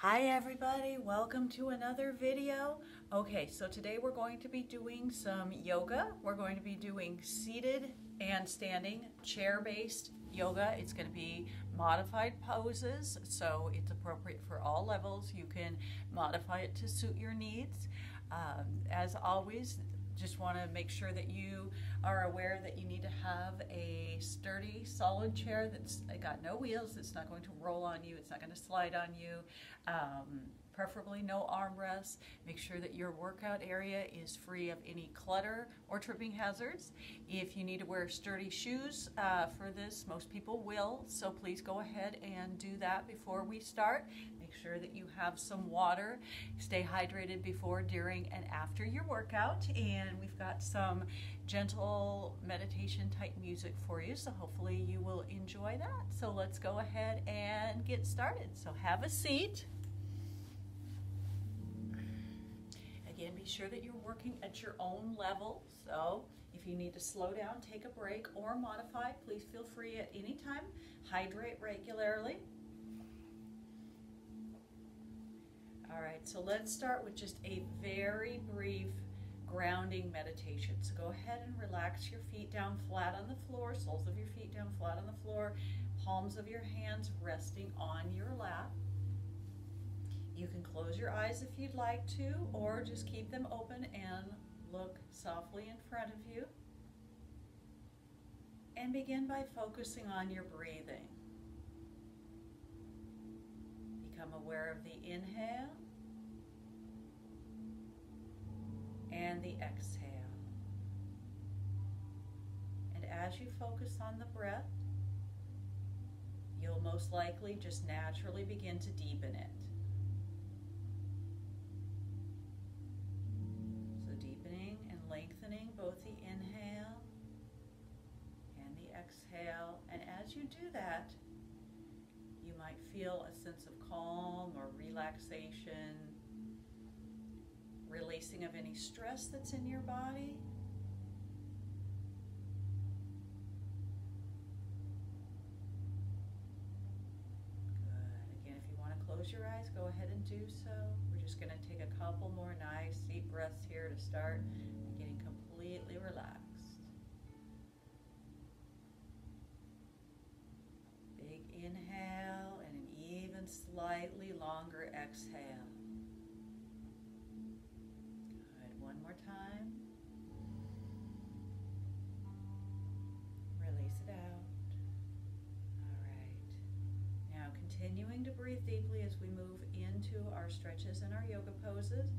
Hi everybody, welcome to another video. Okay, so today we're going to be doing some yoga. We're going to be doing seated and standing chair-based yoga. It's going to be modified poses, so it's appropriate for all levels. You can modify it to suit your needs. Um, as always, just want to make sure that you are aware that you need to have a sturdy, solid chair that's got no wheels, it's not going to roll on you, it's not going to slide on you. Um, preferably no armrests. Make sure that your workout area is free of any clutter or tripping hazards. If you need to wear sturdy shoes uh, for this, most people will, so please go ahead and do that before we start. Make sure that you have some water. Stay hydrated before, during, and after your workout. And we've got some gentle meditation type music for you, so hopefully you will enjoy that. So let's go ahead and get started. So have a seat. Again, be sure that you're working at your own level. So if you need to slow down, take a break, or modify, please feel free at any time. Hydrate regularly. All right, so let's start with just a very brief grounding meditation. So go ahead and relax your feet down flat on the floor, soles of your feet down flat on the floor, palms of your hands resting on your lap. You can close your eyes if you'd like to, or just keep them open and look softly in front of you. And begin by focusing on your breathing. Become aware of the inhale and the exhale. And as you focus on the breath, you'll most likely just naturally begin to deepen it. So deepening and lengthening both the inhale and the exhale. And as you do that, you might feel a sense of calm or relaxation, releasing of any stress that's in your body. Good. Again, if you want to close your eyes, go ahead and do so. We're just going to take a couple more nice deep breaths here to start getting completely relaxed. Breathe deeply as we move into our stretches and our yoga poses.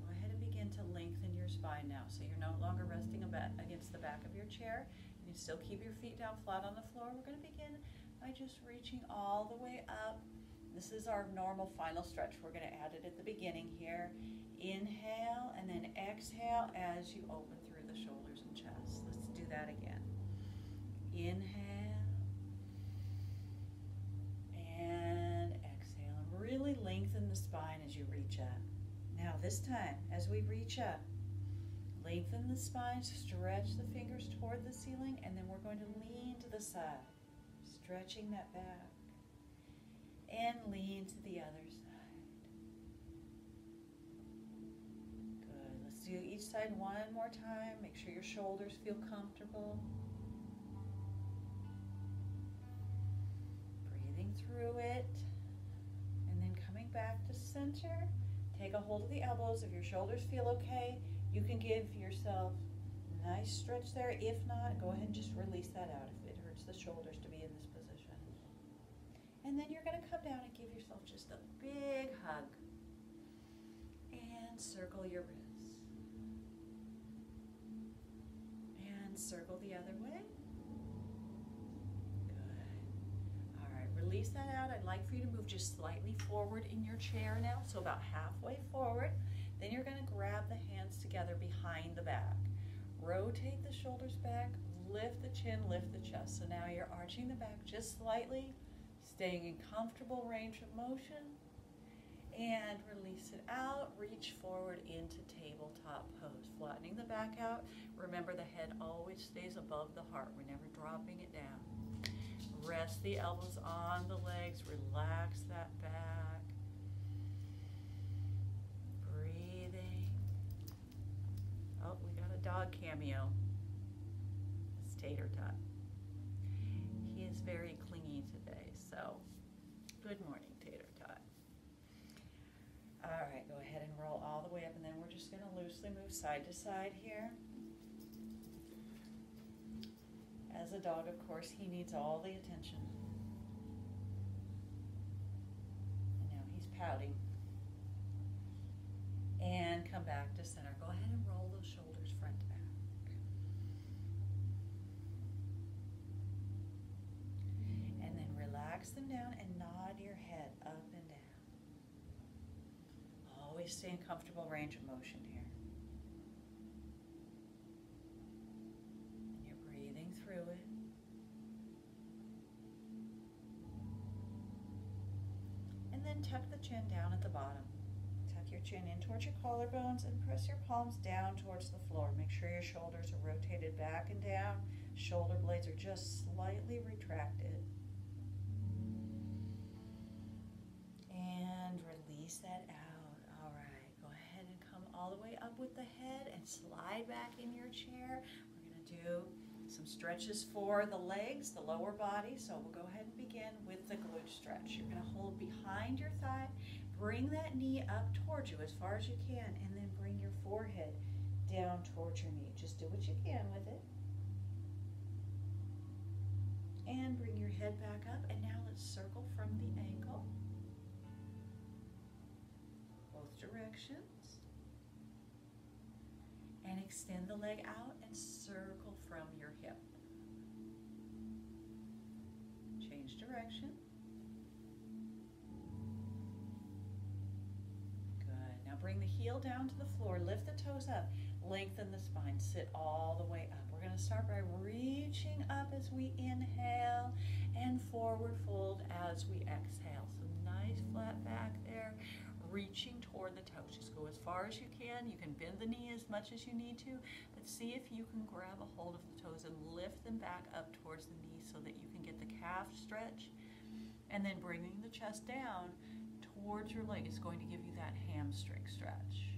Go ahead and begin to lengthen your spine now. So you're no longer resting against the back of your chair. You still keep your feet down flat on the floor. We're going to begin by just reaching all the way up. This is our normal final stretch. We're going to add it at the beginning here. Inhale and then exhale as you open through the shoulders and chest. Let's do that again. Inhale and. And really lengthen the spine as you reach up. Now this time, as we reach up, lengthen the spine, stretch the fingers toward the ceiling, and then we're going to lean to the side, stretching that back, and lean to the other side. Good. Let's do each side one more time. Make sure your shoulders feel comfortable. Breathing through it. Back to center. Take a hold of the elbows. If your shoulders feel okay, you can give yourself a nice stretch there. If not, go ahead and just release that out if it hurts the shoulders to be in this position. And then you're going to come down and give yourself just a big hug. And circle your wrists. And circle the other way. Good. All right, release that out. I'd like for you to move just slightly forward in your chair now, so about halfway forward. Then you're going to grab the hands together behind the back. Rotate the shoulders back, lift the chin, lift the chest. So now you're arching the back just slightly, staying in comfortable range of motion and release it out. Reach forward into tabletop pose. Flattening the back out. Remember the head always stays above the heart. We're never dropping it down. Rest the elbows on the legs, relax that back. Breathing. Oh, we got a dog cameo. It's Tater Tot. He is very clingy today, so good morning, Tater Tot. All right, go ahead and roll all the way up, and then we're just going to loosely move side to side here. As a dog, of course, he needs all the attention. And now he's pouting. And come back to center. Go ahead and roll those shoulders front to back. And then relax them down and nod your head up and down. Always stay in comfortable range of motion here. Tuck the chin down at the bottom. Tuck your chin in towards your collarbones and press your palms down towards the floor. Make sure your shoulders are rotated back and down. Shoulder blades are just slightly retracted. And release that out. All right, go ahead and come all the way up with the head and slide back in your chair. We're going to do some stretches for the legs, the lower body. So we'll go ahead and begin with the glute stretch. You're going to hold behind your thigh, bring that knee up towards you as far as you can, and then bring your forehead down towards your knee. Just do what you can with it. And bring your head back up, and now let's circle from the ankle. Both directions. And extend the leg out and circle from your hip. Change direction. Good. Now bring the heel down to the floor. Lift the toes up. Lengthen the spine. Sit all the way up. We're going to start by reaching up as we inhale and forward fold as we exhale. So nice flat back there reaching toward the toes. Just go as far as you can. You can bend the knee as much as you need to, but see if you can grab a hold of the toes and lift them back up towards the knee so that you can get the calf stretch. And then bringing the chest down towards your leg is going to give you that hamstring stretch.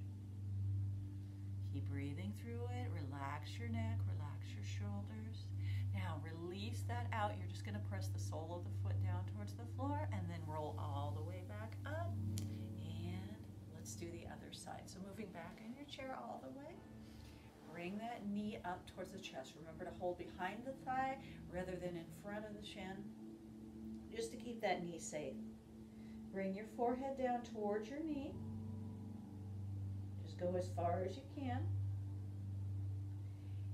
Keep breathing through it. Relax your neck, relax your shoulders. Now release that out. You're just going to press the sole of the foot down towards the floor and then roll all the way back up. Do the other side. So moving back in your chair all the way. Bring that knee up towards the chest. Remember to hold behind the thigh rather than in front of the shin, just to keep that knee safe. Bring your forehead down towards your knee. Just go as far as you can.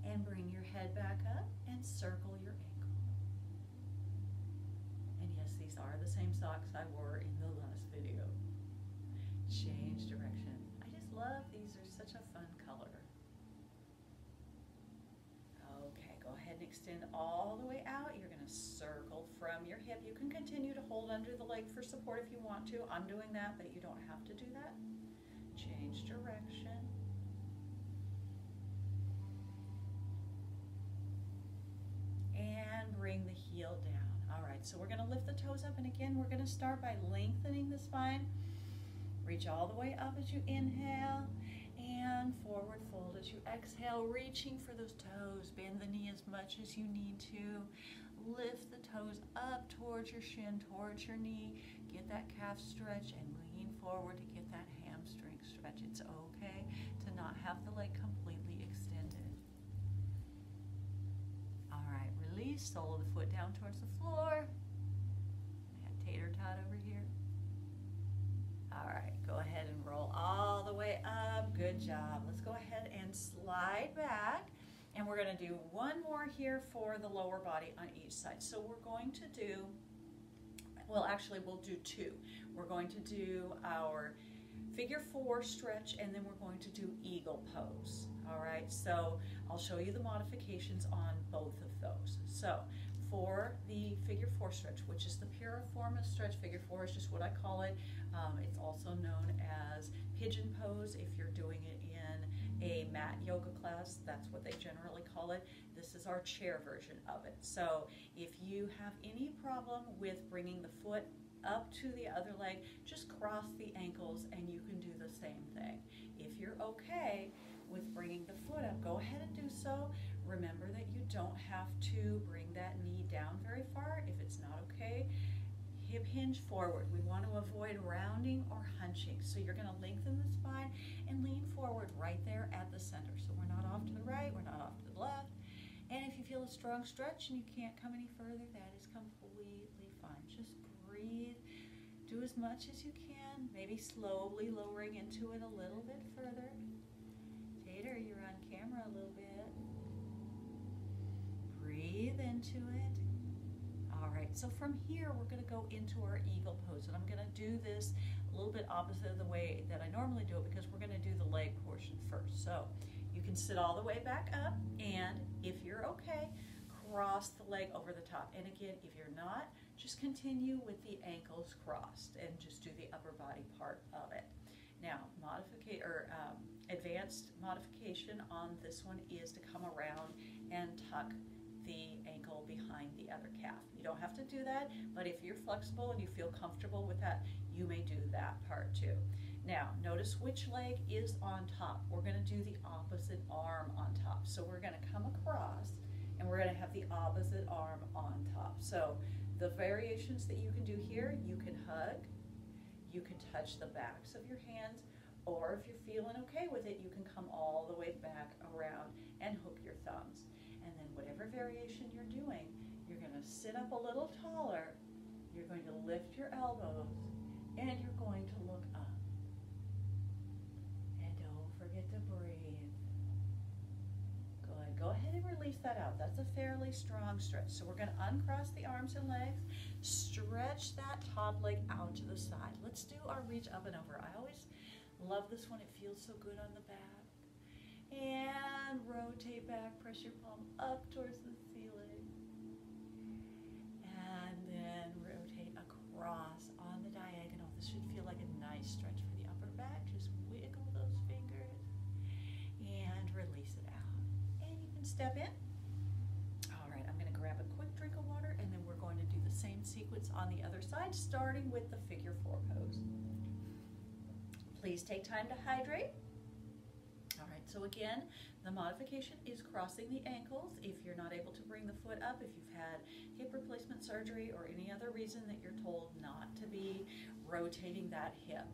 And bring your head back up and circle your ankle. And yes, these are the same socks I wore in the last video change direction. I just love these, they're such a fun color. Okay, go ahead and extend all the way out. You're going to circle from your hip. You can continue to hold under the leg for support if you want to. I'm doing that, but you don't have to do that. Change direction. And bring the heel down. All right, so we're going to lift the toes up, and again, we're going to start by lengthening the spine. Reach all the way up as you inhale and forward fold as you exhale, reaching for those toes. Bend the knee as much as you need to. Lift the toes up towards your shin, towards your knee. Get that calf stretch and lean forward to get that hamstring stretch. It's okay to not have the leg completely extended. All right, release, sole of the foot down towards the floor. I have tater tot over here. All right, go ahead and roll all the way up. Good job. Let's go ahead and slide back. And we're going to do one more here for the lower body on each side. So we're going to do, well, actually, we'll do two. We're going to do our figure four stretch, and then we're going to do eagle pose. All right, so I'll show you the modifications on both of those. So for the figure four stretch, which is the piriformis stretch. Figure four is just what I call it. Um, it's also known as pigeon pose if you're doing it in a mat yoga class. That's what they generally call it. This is our chair version of it. So if you have any problem with bringing the foot up to the other leg, just cross the ankles and you can do the same thing. If you're okay with bringing the foot up, go ahead and do so. Remember that you don't have to bring that knee down very far if it's not okay. Hip hinge forward. We want to avoid rounding or hunching. So you're going to lengthen the spine and lean forward right there at the center. So we're not off to the right, we're not off to the left. And if you feel a strong stretch and you can't come any further, that is completely fine. Just breathe. Do as much as you can, maybe slowly lowering into it a little bit further. Tater, you're on camera a little bit. Breathe into it. All right, so from here, we're gonna go into our eagle pose, and I'm gonna do this a little bit opposite of the way that I normally do it because we're gonna do the leg portion first. So you can sit all the way back up, and if you're okay, cross the leg over the top. And again, if you're not, just continue with the ankles crossed and just do the upper body part of it. Now, or um, advanced modification on this one is to come around and tuck the ankle behind the other calf. You don't have to do that, but if you're flexible and you feel comfortable with that, you may do that part too. Now, notice which leg is on top. We're going to do the opposite arm on top. So we're going to come across and we're going to have the opposite arm on top. So the variations that you can do here, you can hug, you can touch the backs of your hands, or if you're feeling okay with it, you can come all the way back around and hook your thumbs. Whatever variation you're doing, you're going to sit up a little taller, you're going to lift your elbows, and you're going to look up. And don't forget to breathe. Good. Go ahead and release that out. That's a fairly strong stretch. So we're going to uncross the arms and legs, stretch that top leg out to the side. Let's do our reach up and over. I always love this one. It feels so good on the back and rotate back, press your palm up towards the ceiling. And then rotate across on the diagonal. This should feel like a nice stretch for the upper back. Just wiggle those fingers and release it out. And you can step in. All right, I'm gonna grab a quick drink of water and then we're going to do the same sequence on the other side, starting with the figure four pose. Please take time to hydrate. So again, the modification is crossing the ankles. If you're not able to bring the foot up, if you've had hip replacement surgery or any other reason that you're told not to be rotating that hip.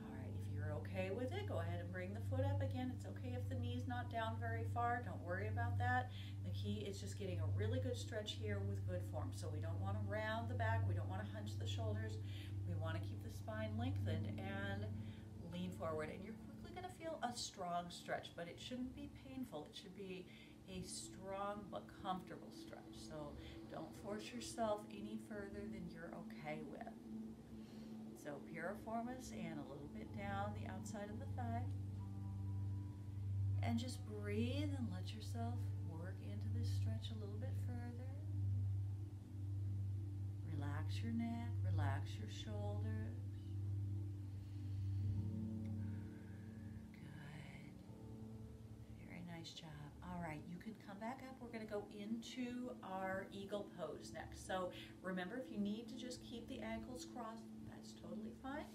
All right, if you're okay with it, go ahead and bring the foot up again. It's okay if the knee's not down very far. Don't worry about that. The key is just getting a really good stretch here with good form. So we don't want to round the back. We don't want to hunch the shoulders. We want to keep the spine lengthened and lean forward. And you're feel a strong stretch, but it shouldn't be painful. It should be a strong but comfortable stretch. So don't force yourself any further than you're okay with. So piriformis and a little bit down the outside of the thigh. And just breathe and let yourself work into this stretch a little bit further. Relax your neck, relax your shoulders. Nice job. All right, you can come back up. We're going to go into our eagle pose next. So remember, if you need to just keep the ankles crossed, that's totally fine.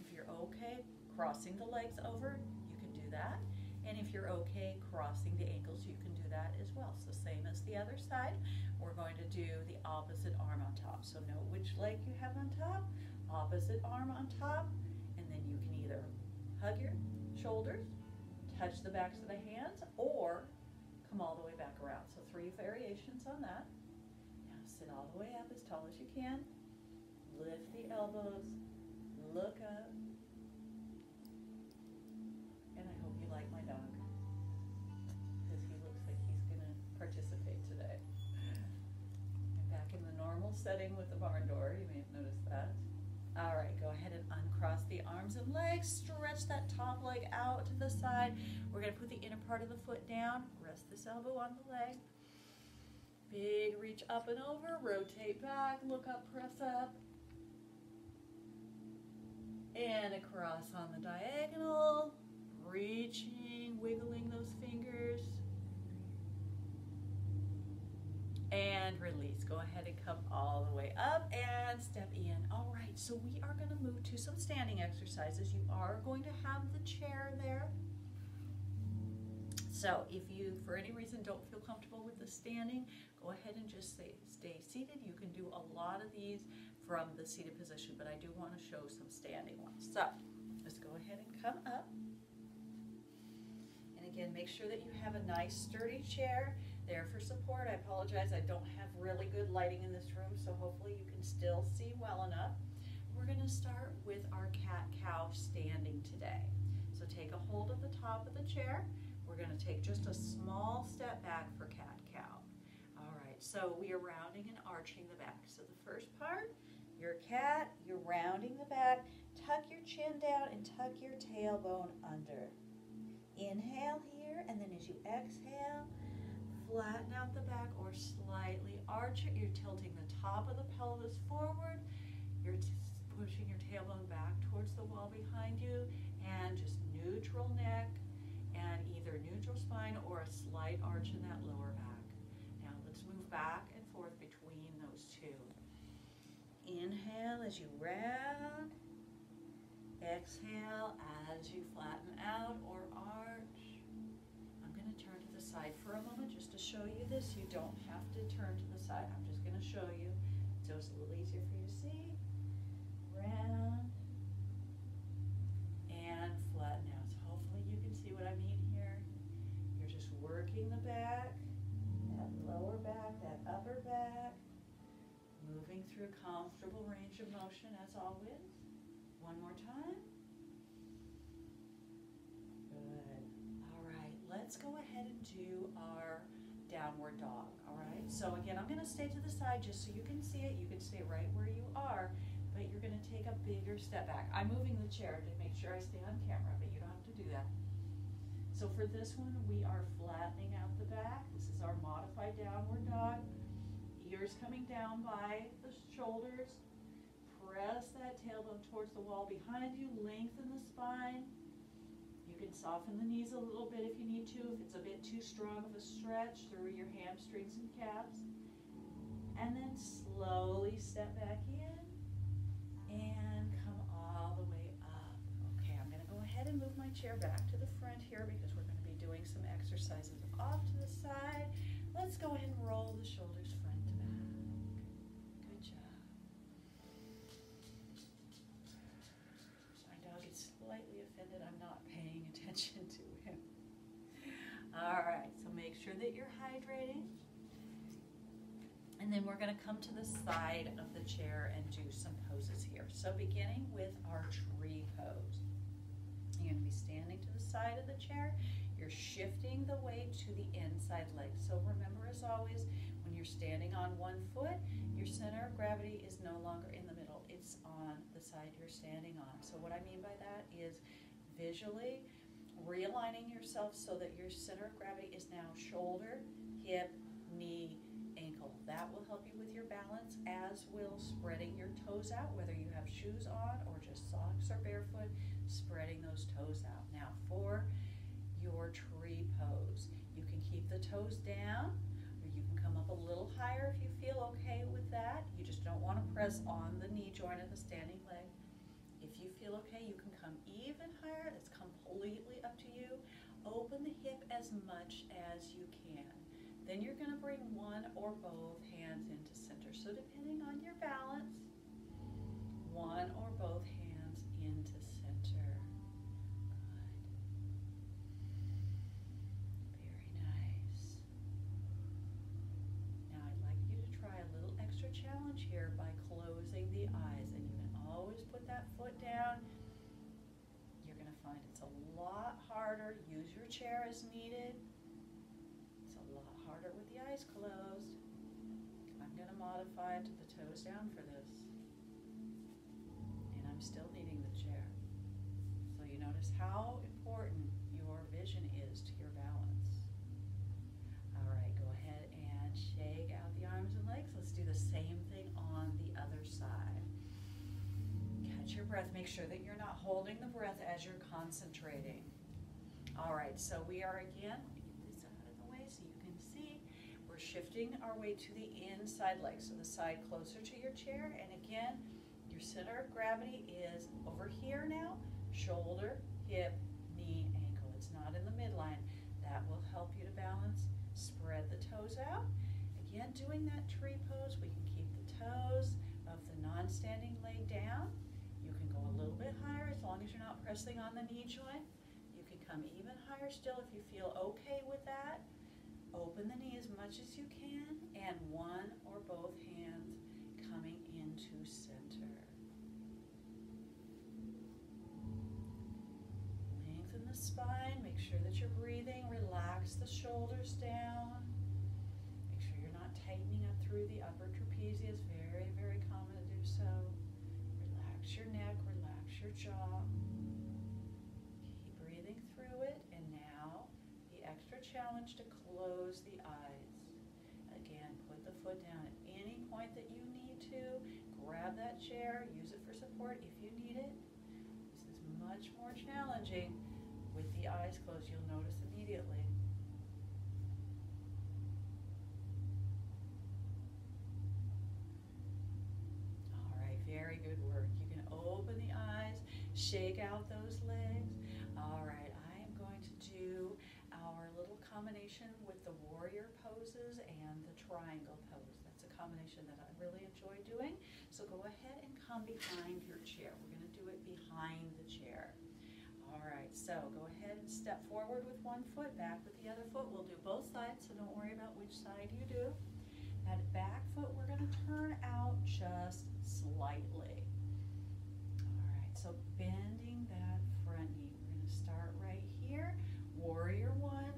If you're okay crossing the legs over, you can do that. And if you're okay crossing the ankles, you can do that as well. So same as the other side, we're going to do the opposite arm on top. So know which leg you have on top, opposite arm on top, and then you can either hug your shoulders touch the backs of the hands or come all the way back around. So three variations on that. Now sit all the way up as tall as you can. Lift the elbows, look up. And I hope you like my dog because he looks like he's going to participate today. I'm back in the normal setting with the barn door. You may have noticed that. All right, go ahead and uncross the arms and legs. Stretch that top leg out to the side. We're going to put the inner part of the foot down. Rest this elbow on the leg. Big reach up and over. Rotate back. Look up, press up. And across on the diagonal. Reaching, wiggling those fingers. And release. Go ahead and come all the way up and step in. All right, so we are going to move to some standing exercises. You are going to have the chair there. So if you, for any reason, don't feel comfortable with the standing, go ahead and just stay, stay seated. You can do a lot of these from the seated position, but I do want to show some standing ones. So let's go ahead and come up. And again, make sure that you have a nice sturdy chair there for support. I apologize, I don't have really good lighting in this room, so hopefully you can still see well enough. We're gonna start with our cat-cow standing today. So take a hold of the top of the chair. We're gonna take just a small step back for cat-cow. All right, so we are rounding and arching the back. So the first part, your cat, you're rounding the back, tuck your chin down and tuck your tailbone under. Inhale here, and then as you exhale, flatten out the back or slightly arch it. You're tilting the top of the pelvis forward. You're pushing your tailbone back towards the wall behind you and just neutral neck and either neutral spine or a slight arch in that lower back. Now let's move back and forth between those two. Inhale as you round. Exhale as you flatten out or arch side for a moment just to show you this. You don't have to turn to the side. I'm just going to show you so it's a little easier for you to see. Round and flatten out. So hopefully you can see what I mean here. You're just working the back, that lower back, that upper back, moving through a comfortable range of motion as always. One more time. So again, I'm gonna stay to the side just so you can see it. You can stay right where you are, but you're gonna take a bigger step back. I'm moving the chair to make sure I stay on camera, but you don't have to do that. So for this one, we are flattening out the back. This is our modified downward dog. Ears coming down by the shoulders. Press that tailbone towards the wall behind you. Lengthen the spine soften the knees a little bit if you need to. If it's a bit too strong of a stretch, through your hamstrings and calves. And then slowly step back in and come all the way up. Okay, I'm going to go ahead and move my chair back to the front here because we're going to be doing some exercises off to the side. Let's go ahead and roll the shoulders All right, so make sure that you're hydrating. And then we're going to come to the side of the chair and do some poses here. So beginning with our tree pose. You're going to be standing to the side of the chair. You're shifting the weight to the inside leg. So remember as always, when you're standing on one foot, your center of gravity is no longer in the middle. It's on the side you're standing on. So what I mean by that is visually, realigning yourself so that your center of gravity is now shoulder, hip, knee, ankle. That will help you with your balance, as will spreading your toes out, whether you have shoes on or just socks or barefoot, spreading those toes out. Now for your tree pose, you can keep the toes down or you can come up a little higher if you feel okay with that. You just don't want to press on the knee joint of the standing leg. If you feel okay, you can come even higher. That's completely. Open the hip as much as you can. Then you're going to bring one or both hands into center. So depending on your balance, one or both hands into center. Very nice. Now I'd like you to try a little extra challenge here by closing the eyes. And you can always put that foot down find it's a lot harder. Use your chair as needed. It's a lot harder with the eyes closed. I'm going to modify it to the toes down for this. And I'm still needing the chair. So you notice how important your vision is to your balance. All right, go ahead and shake out the arms and legs. Let's do the same thing on the other side Catch your breath. Make sure that you're not holding the breath as you're concentrating. All right, so we are again, get this out of the way so you can see. We're shifting our weight to the inside leg, so the side closer to your chair. And again, your center of gravity is over here now, shoulder, hip, knee, ankle. It's not in the midline. That will help you to balance. Spread the toes out. Again, doing that tree pose, we can keep the toes of the non-standing leg down. You can go a little bit higher as long as you're not pressing on the knee joint. Still if you feel okay with that. Open the knee as much as you can and one or both hands coming into center. Lengthen the spine, make sure that you're breathing, relax the shoulders down. Make sure you're not tightening up through the upper trapezius, very, very common to do so. Relax your neck, relax your jaw. Keep breathing through it, and now the extra challenge to close the eyes. Again, put the foot down at any point that you need to. Grab that chair, use it for support if you need it. This is much more challenging with the eyes closed, you'll notice immediately. All right, very good work. You can open the eyes, shake out those legs. All right, I am going to do our little combination with the warrior poses and the triangle pose. That's a combination that I really enjoy doing. So go ahead and come behind your chair. We're going to do it behind the chair. All right, so go ahead and step forward with one foot, back with the other foot. We'll do both sides, so don't worry about which side you do. That back foot we're going to turn out just slightly. So bending that front knee. We're going to start right here. Warrior one,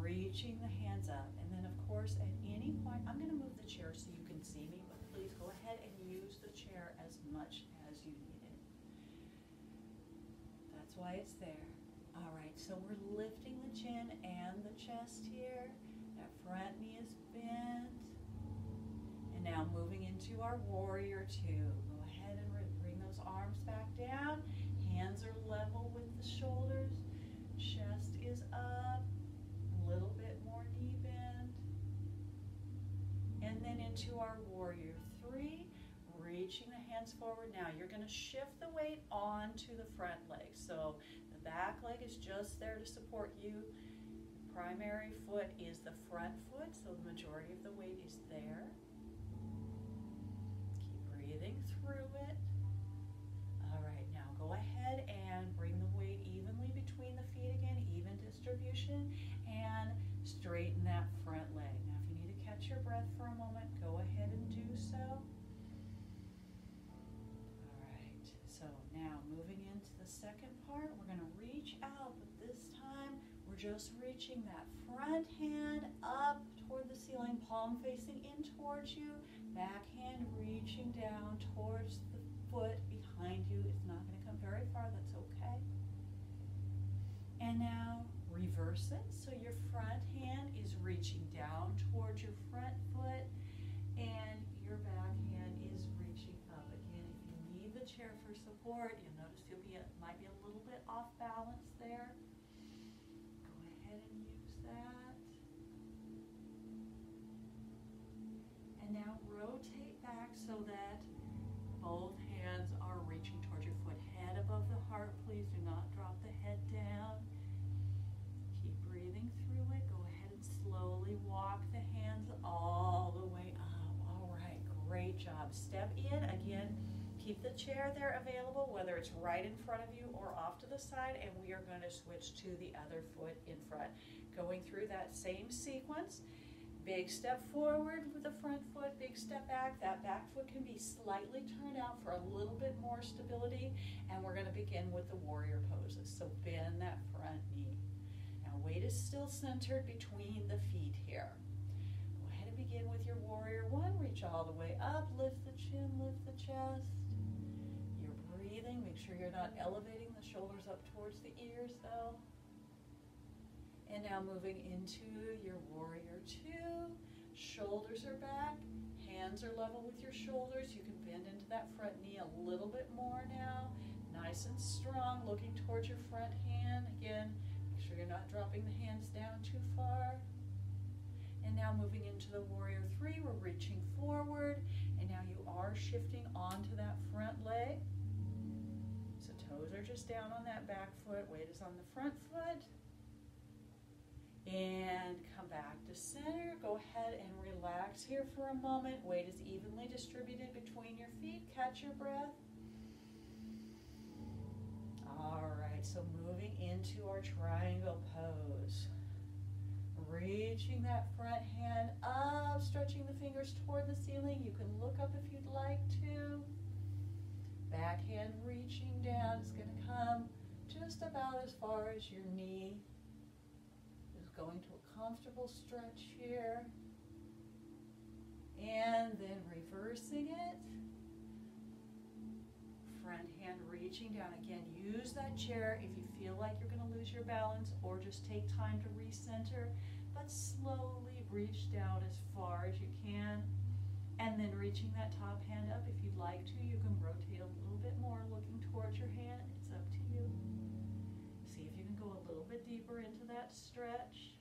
reaching the hands up. And then, of course, at any point, I'm going to move the chair so you can see me, but please go ahead and use the chair as much as you need it. That's why it's there. All right, so we're lifting the chin and the chest here. That front knee is bent. And now moving into our warrior two. Go ahead and bring those arms back down. Hands are level with the shoulders. Chest is up. A little bit more knee bend. And then into our warrior three reaching the hands forward. Now you're going to shift the weight onto the front leg. So the back leg is just there to support you. Primary foot is the front foot, so the majority of the weight is there. Keep breathing through it. Go ahead and bring the weight evenly between the feet again, even distribution, and straighten that front leg. Now if you need to catch your breath for a moment, go ahead and do so. All right, so now moving into the second part, we're going to reach out, but this time we're just reaching that front hand up toward the ceiling, palm facing in towards you, back hand reaching down towards the foot behind you. It's not very far, that's okay. And now reverse it. So your front hand is reaching down towards your front foot and your back hand is reaching up. Again, if you need the chair for support, Step in again. Keep the chair there available, whether it's right in front of you or off to the side, and we are going to switch to the other foot in front. Going through that same sequence. Big step forward with the front foot, big step back. That back foot can be slightly turned out for a little bit more stability. And we're going to begin with the warrior poses. So bend that front knee. Now weight is still centered between the feet here. Go ahead and begin with your warrior one. All the way up, lift the chin, lift the chest. You're breathing. Make sure you're not elevating the shoulders up towards the ears though. And now moving into your warrior two. Shoulders are back, hands are level with your shoulders. You can bend into that front knee a little bit more now. Nice and strong, looking towards your front hand. Again, make sure you're not dropping the hands down too far. And now moving into the warrior three, we're reaching forward. And now you are shifting onto that front leg. So toes are just down on that back foot, weight is on the front foot. And come back to center. Go ahead and relax here for a moment. Weight is evenly distributed between your feet. Catch your breath. All right, so moving into our triangle pose. Reaching that front hand up, stretching the fingers toward the ceiling. You can look up if you'd like to. Back hand reaching down is going to come just about as far as your knee is going to a comfortable stretch here. And then reversing it. Front hand reaching down again. Use that chair if you feel like you're going to lose your balance or just take time to recenter but slowly reach down as far as you can. And then reaching that top hand up, if you'd like to, you can rotate a little bit more looking towards your hand. It's up to you. See if you can go a little bit deeper into that stretch.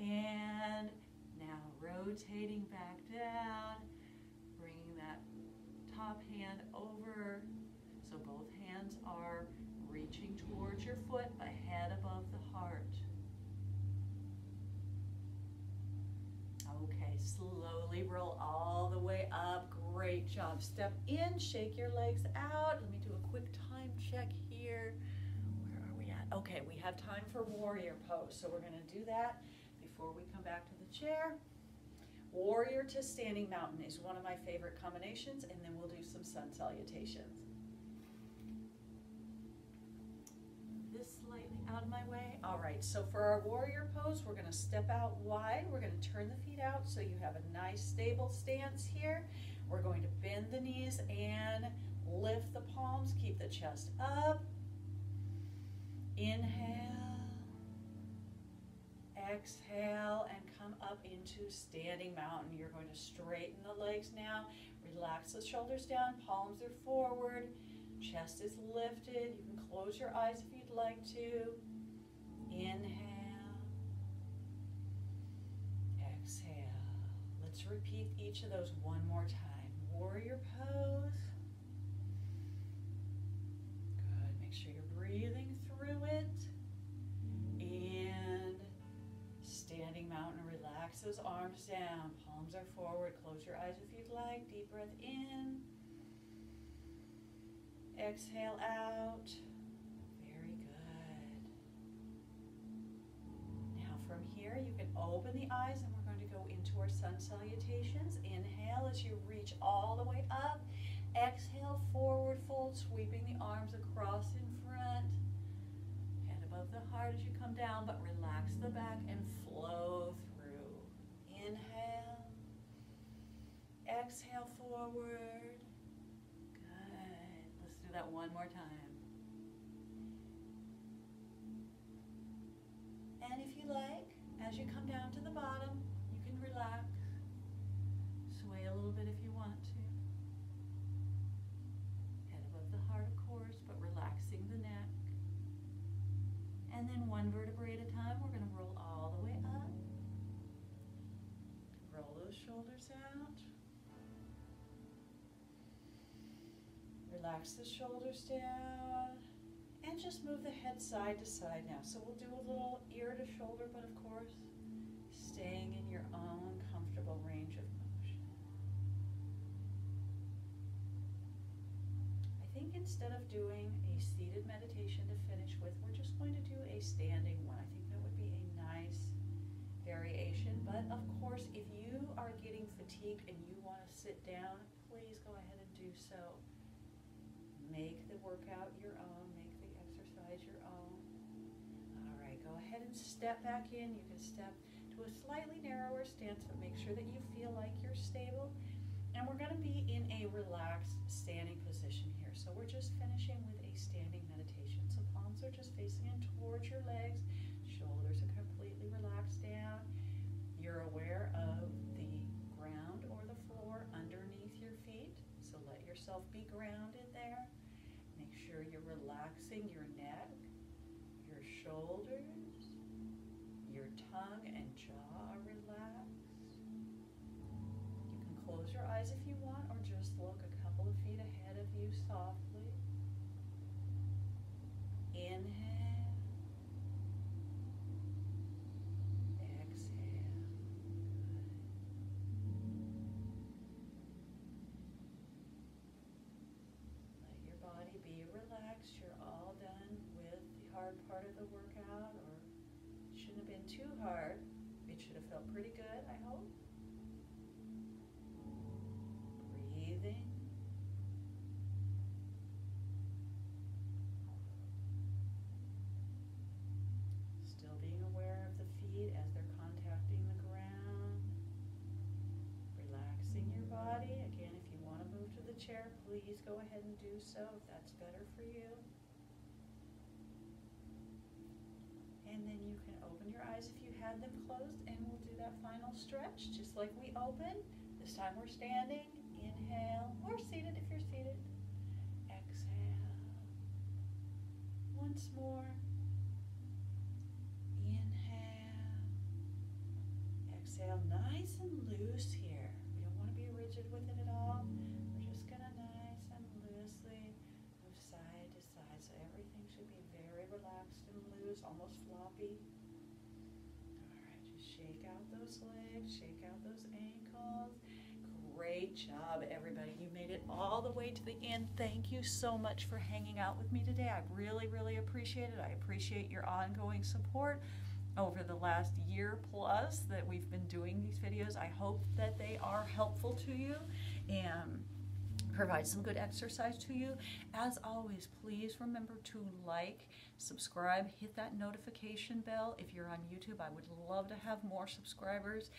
And now rotating back down, bringing that top hand over. So both hands are reaching towards your foot, but head above the heart. Okay, slowly roll all the way up. Great job. Step in, shake your legs out. Let me do a quick time check here. Where are we at? Okay, we have time for warrior pose. So we're going to do that before we come back to the chair. Warrior to standing mountain is one of my favorite combinations, and then we'll do some sun salutations. Out of my way. All right, so for our warrior pose, we're gonna step out wide. We're gonna turn the feet out so you have a nice stable stance here. We're going to bend the knees and lift the palms. Keep the chest up. Inhale. Exhale and come up into standing mountain. You're going to straighten the legs now. Relax the shoulders down, palms are forward. Chest is lifted. You can close your eyes if you'd like to. Inhale. Exhale. Let's repeat each of those one more time. Warrior pose. Good. Make sure you're breathing through it. And standing mountain. Relax those arms down. Palms are forward. Close your eyes if you'd like. Deep breath in. Exhale out. Very good. Now from here, you can open the eyes and we're going to go into our sun salutations. Inhale as you reach all the way up. Exhale, forward fold, sweeping the arms across in front. Head above the heart as you come down, but relax the back and flow through. Inhale. Exhale forward that one more time. And if you like, as you come down to the bottom, you can relax. Sway a little bit if you want to. Head above the heart, of course, but relaxing the neck. And then one vertebrae at a time, we're going to roll Relax the shoulders down and just move the head side to side now. So we'll do a little ear to shoulder, but of course, staying in your own comfortable range of motion. I think instead of doing a seated meditation to finish with, we're just going to do a standing one. I think that would be a nice variation. But of course, if you are getting fatigued and you want to sit down, please go ahead and do so. Make the workout your own, make the exercise your own. All right, go ahead and step back in. You can step to a slightly narrower stance, but make sure that you feel like you're stable. And we're going to be in a relaxed standing position here. So we're just finishing with a standing meditation. So palms are just facing in towards your legs. Shoulders are completely relaxed down. You're aware of the ground or the floor underneath your feet. So let yourself be grounded relaxing your neck, your shoulders, your tongue and jaw are relaxed. You can close your eyes if you want or just look a couple of feet ahead of you softly. Please go ahead and do so if that's better for you. And then you can open your eyes if you had them closed and we'll do that final stretch just like we opened. This time we're standing. Inhale or seated if you're seated. Exhale. Once more. Inhale. Exhale. Nice and loose here. Those legs, shake out those ankles. Great job, everybody. You made it all the way to the end. Thank you so much for hanging out with me today. I really, really appreciate it. I appreciate your ongoing support over the last year plus that we've been doing these videos. I hope that they are helpful to you and provide some good exercise to you. As always, please remember to like, subscribe, hit that notification bell. If you're on YouTube, I would love to have more subscribers.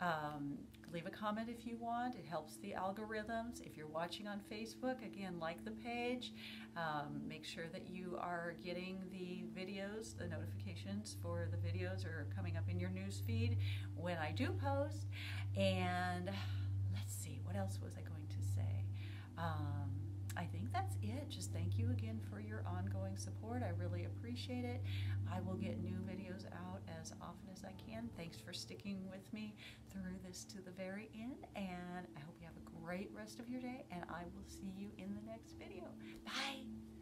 Um, leave a comment if you want. It helps the algorithms. If you're watching on Facebook, again, like the page. Um, make sure that you are getting the videos, the notifications for the videos are coming up in your news feed when I do post. And let's see, what else was I? Um, I think that's it. Just thank you again for your ongoing support. I really appreciate it. I will get new videos out as often as I can. Thanks for sticking with me through this to the very end, and I hope you have a great rest of your day, and I will see you in the next video. Bye!